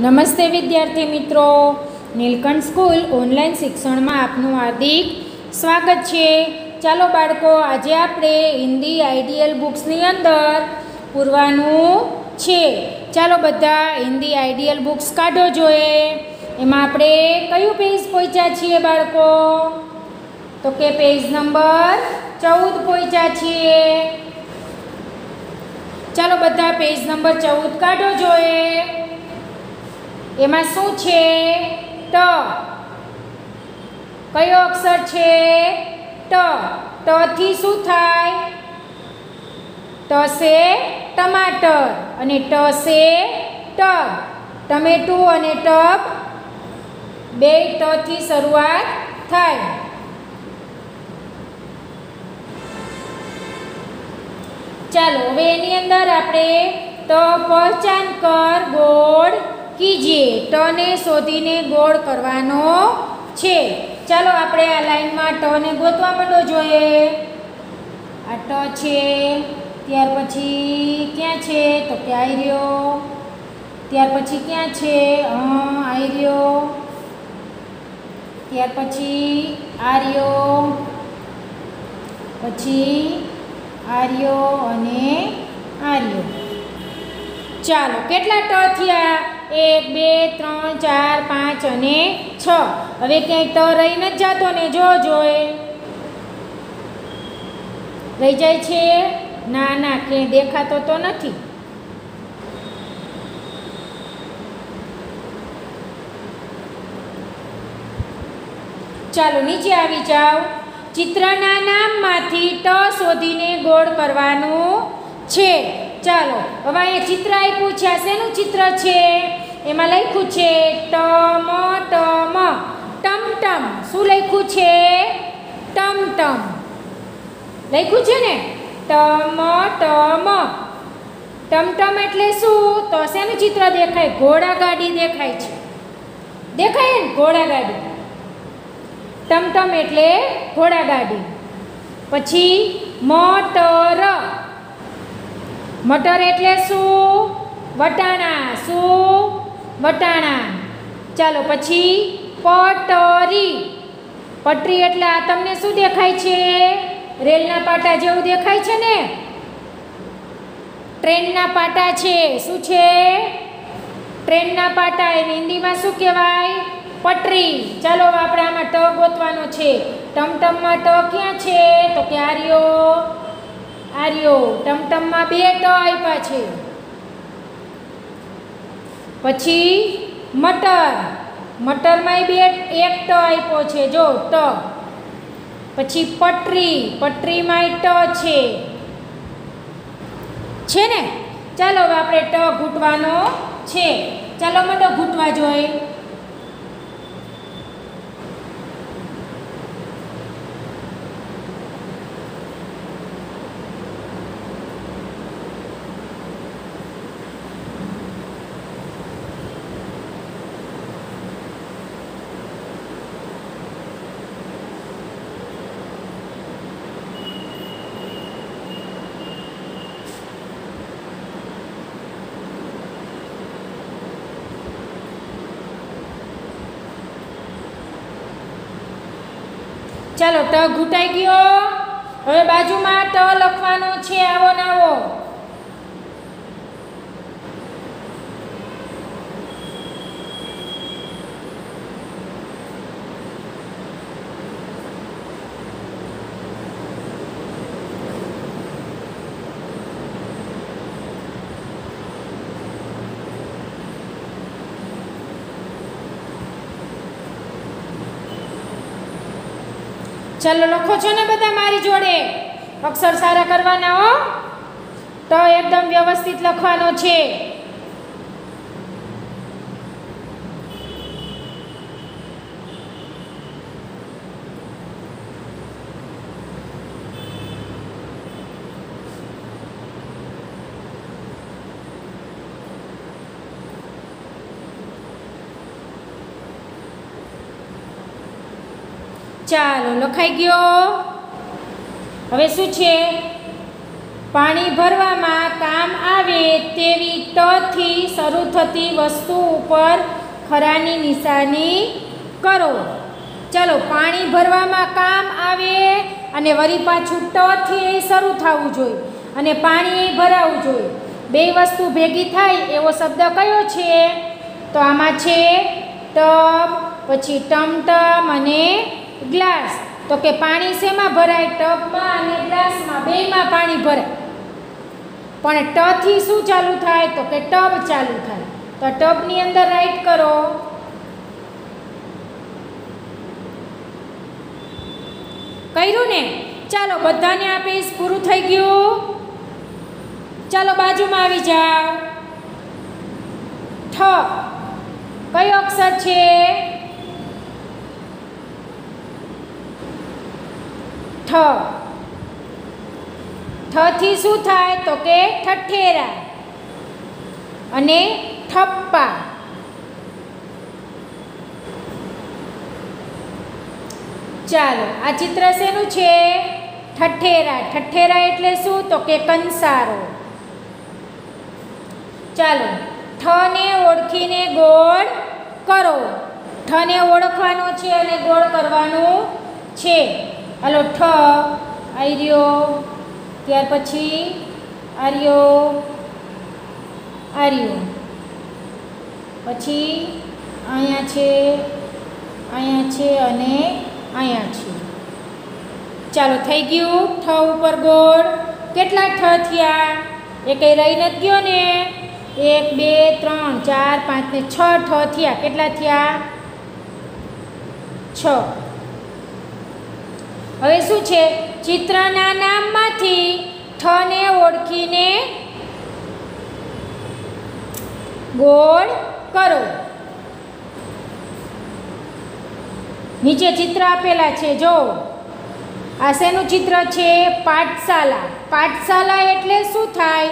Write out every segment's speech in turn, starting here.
નમસ્તે વિદ્યાર્થી મિત્રો. નીલકંઠ સ્કૂલ ઓનલાઈન શિક્ષણમાં આપનું હાર્દિક સ્વાગત છે. ચાલો બાળકો, આજે આપણે હિન્દી આઈડિયલ બુક્સની અંદર પૂરવાનું છે. ચાલો બધા હિન્દી આઈડિયલ બુક્સ કાઢો જોઈએ. એમાં આપણે કયું પેજ પહોંચ્યા છીએ બાળકો? તો કે પેજ નંબર ચૌદ પહોંચ્યા છીએ. ચાલો બધા પેજ નંબર ચૌદ કાઢો જોઈએ. એમાં શું છે? ટ. કયો અક્ષર છે? ટ. ટથી શું થાય? ટ સે ટમાટર અને ટ. ટબ ટમેટું અને ટબ બે ટથી શરૂઆત થાય. ચાલો, હવે એની અંદર આપણે ટ પહચાન કર, ગોળ કીજીએ ટને શોધીને ગોળ કરવાનો છે. ચાલો આપણે આ લાઈનમાં ટને ગોતવા માંડો જોઈએ. આ ટ છે, ત્યાર પછી ક્યાં છે? તો કે આઈ રહ્યો. ત્યાર પછી ક્યાં છે? રહ્યો. ત્યાર પછી આર્યો પછી આર્યો અને આર્યો ચાલો, કેટલા ટ થયા? એક, બે, ત્રણ, ચાર, પાંચ અને છ. હવે ક્યાંય ટ રહી નથી જતો ને જો જોએ. રહી જાય છે? ના ના, ક્યાંય દેખાતો તો નથી. ચાલો નીચે આવી જાઓ. ચિત્રના નામમાંથી ટ શોધીને ગોળ કરવાનું છે. ચાલો, હવે અહીંયા ચિત્ર આપ્યું છે. શેનું ચિત્ર છે? એમાં લખ્યું છે, ટમ ટમ ટમટમ શું લખ્યું છે? ટમટમ લખ્યું છે ને? ટમ ટમ. ટમટમ એટલે શું? તો શેનું ચિત્ર દેખાય? ઘોડા ગાડી દેખાય છે. દેખાય ને? ઘોડા ગાડી. ટમટમ એટલે ઘોડાગાડી પછી મટર. મટર એટલે શું? વટાણા. શું? વટાણા. ચાલો પછી પટરી. પટરી એટલે આ તમને શું દેખાય છે? રેલના પાટા જેવું દેખાય છે ને? ટ્રેનના પાટા છે. શું છે? ટ્રેનના પાટા એને હિન્દીમાં શું કહેવાય? પટરી. ચાલો આપણે આમાં ટ ગોતવાનો છે. ટમટમમાં ટ ક્યાં છે? તો કે આર્યો. આર્યો. ટમટમમાં બે ટ આપ્યા છે. પછી મટર. મટરમાં બે, એક ટ આપ્યો છે, જો ટ પછી પટરી. પટરીમાં ટ છે. છે ને? ચાલો હવે આપણે ટ ઘૂંટવાનો છે. ચાલો મંડો ઘૂંટવા જોઈએ. ચાલો ટ ઘૂંટાઈ ગયો. હવે બાજુમાં ટ લખવાનો છે આવો નાવો ચાલો લખો છો ને બધા મારી જોડે. અક્ષર સારા કરવાના હો. તો એકદમ વ્યવસ્થિત લખવાનો છે. ચાલો લખાઈ ગયો. હવે શું છે? પાણી ભરવામાં કામ આવે તેવી ટથી શરૂ થતી વસ્તુ ઉપર ખરાની નિશાની કરો. ચાલો, પાણી ભરવામાં કામ આવે અને વળી પાછું ટથી શરૂ થવું જોઈએ અને પાણી ભરાવવું જોઈએ. બે વસ્તુ ભેગી થાય એવો શબ્દ કયો છે? તો આમાં છે ટમ, પછી ટમટમ અને ગ્લાસ. તો કે પાણી શેમાં ભરાય? ટબમાં અને ગ્લાસમાં. બેમાં પાણી ભરાય. પણ ટથી શું ચાલુ થાય? તો કે ટબ ચાલુ થાય. તો ટબની અંદર રાઈટ કરો. કર્યું ને? ચાલો, બધાને આપીશ પૂરું થઈ ગયું. ચાલો, બાજુમાં આવી જાઓ. ઠ. કયો અક્ષર છે? ઠ ઠથી શું થાય? તો કે ઠઠેરા. અને ઠપ્પા. ચાલો, આ ચિત્ર શેનું છે? ઠઠેરા. ઠઠેરા એટલે શું? તો કે કંસારો. ચાલો, ઠને ઓળખીને ગોળ કરો. ઠને ઓળખવાનો છે અને ગોળ કરવાનું છે. હાલો, ઠ આર્યો ત્યાર પછી આર્યો આર્યો પછી અહીંયા છે અહીંયા છે અને અહીંયા છે. ચાલો, થઈ ગયું. ઠ ઉપર ગોળ. કેટલા ઠ થયા? એ કંઈ રહી નથી ગયો ને. એક, બે, ત્રણ, ચાર, પાંચ ને છ ઠ થયા. કેટલા થયા? છ. હવે શું છે? ચિત્રના નામમાંથી ઠને ઓળખીને ગોળ કરો. નીચે ચિત્ર આપેલા છે, જો. આ શેનું ચિત્ર છે? પાઠશાલા. પાઠશાલા એટલે શું થાય?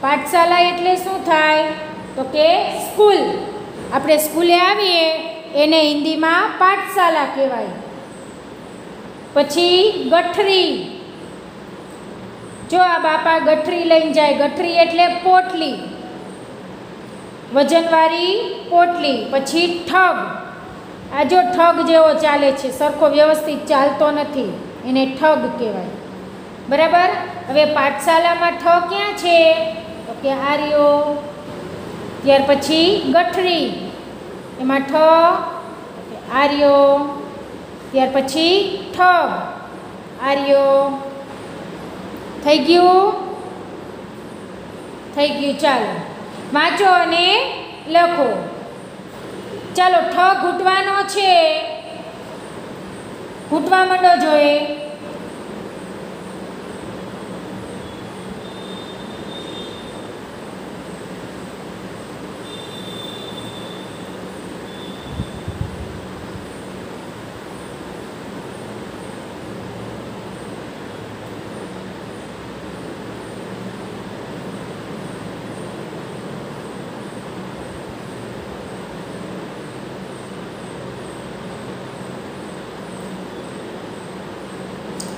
પાઠશાલા એટલે શું થાય? તો કે સ્કૂલ. આપણે સ્કૂલે આવીએ એને હિન્દીમાં પાઠશાલા કહેવાય. પછી ગઠરી. જો આ બાપા ગઠરી લઈને જાય, ગઠરી એટલે પોટલી. વજનવાળી પોટલી, પછી ઠગ. આ જો ઠગ જેવો ચાલે છે, સરખો વ્યવસ્થિત ચાલતો નથી, એને ઠગ કહેવાય. બરાબર? હવે પાઠશાલામાં ઠ ક્યાં છે? તો કે આર્યો. ત્યાર પછી ગઠરી. એમાં ઠ આર્યો, ત્યાર પછી ઠગ આર્યો, થઈ ગયું? થઈ ગયું, ચાલો. વાંચો અને લખો. ચાલો, ઠ ઘૂંટવાનો છે. ઘૂંટવા માંડો જોઈએ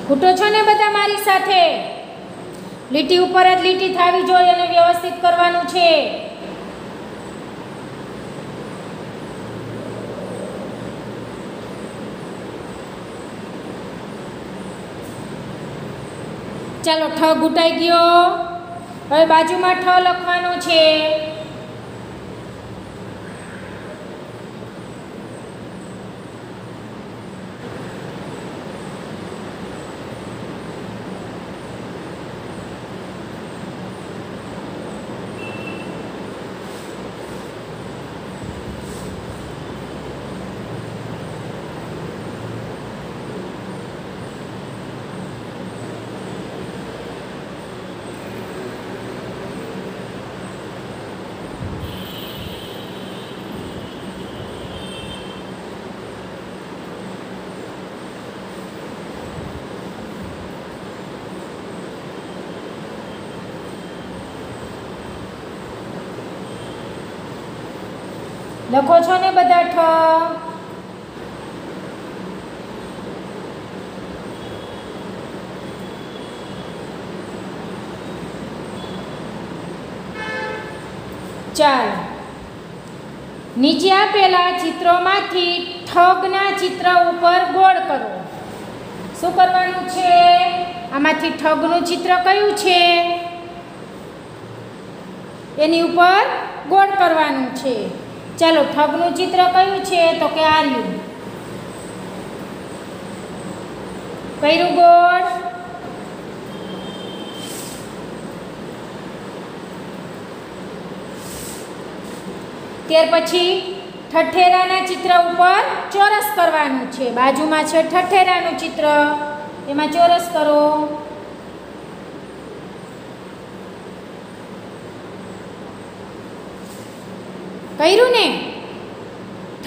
ઘૂંટો છો ને બધા મારી સાથે? લીટી ઉપર જ લીટી થાવી જોઈએ અને વ્યવસ્થિત કરવાનું છે. ચાલો ઠ ઘૂંટાઈ ગયો. હવે બાજુમાં ઠ લખવાનો છે. લખો છો ને બધા ઠ. ચાલો. નીચે આપેલા ચિત્રોમાંથી ઠગના ચિત્ર ઉપર ગોળ કરો. શું કરવાનું છે? આમાંથી ઠગનું ચિત્ર કયું છે? એની ઉપર ગોળ કરવાનું છે. ચાલો ઠગનું ચિત્ર કયું છે તો કે આર્યું? કર્યું ગોળ? ત્યાર પછી ઠઠેરાના ચિત્ર ઉપર ચોરસ કરવાનું છે. બાજુમાં છે ઠઠેરાનું ચિત્ર. એમાં ચોરસ કરો. કર્યું ને?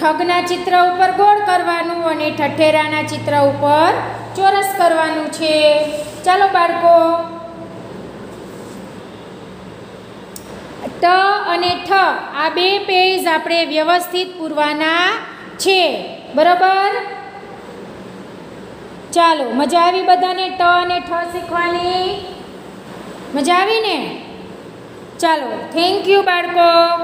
ઠગના ચિત્ર ઉપર ગોળ કરવાનું અને ઠઠેરાના ચિત્ર ઉપર ચોરસ કરવાનું છે. ચાલો બાળકો. ટ અને ઠ, આ બે પેજ આપણે વ્યવસ્થિત પૂરવાના છે. બરાબર? ચાલો, મજા આવી બધાને ટ અને ઠ શીખવાની? મજા આવી ને? ચાલો થેન્ક યુ બાળકો.